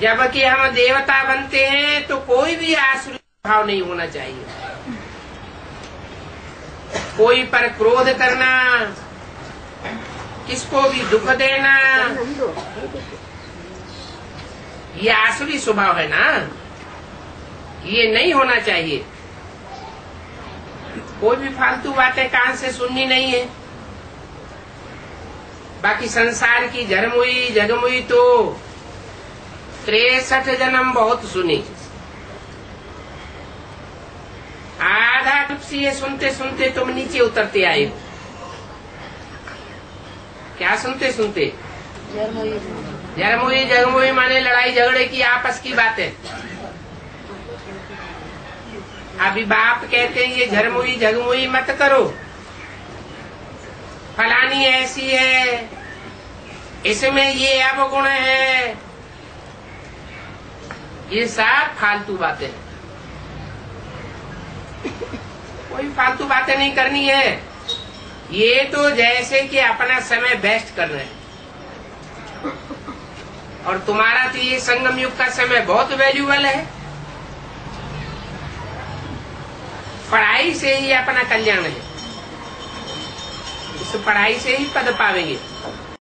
जबकि हम देवता बनते हैं तो कोई भी आसुरी भाव नहीं होना चाहिए। कोई पर क्रोध करना, किसको भी दुख देना, ये आसुरी स्वभाव है ना? ये नहीं होना चाहिए। कोई भी फालतू बातें कान से सुननी नहीं है। बाकी संसार की जन्म हुई, जगम हुई तो तिरसठ जन्म बहुत सुनी। आधा कल्प से ये सुनते सुनते तुम नीचे उतरते आए। क्या सुनते सुनते? जरमुई जगमुई माने लड़ाई झगड़े की आपस की बातें। अभी बाप कहते हैं, ये झरमुई झगमुई मत करो। फलानी ऐसी है। इसमें ये अवगुण है। ये सब फालतू बातें। कोई फालतू बातें नहीं करनी है। ये तो जैसे कि अपना समय बेस्ट कर रहे हैं। और तुम्हारा तो ये संगम युग का समय बहुत वैल्यूबल है। पढ़ाई से ही अपना कल्याण है। इस पढ़ाई से ही पद पावेंगे।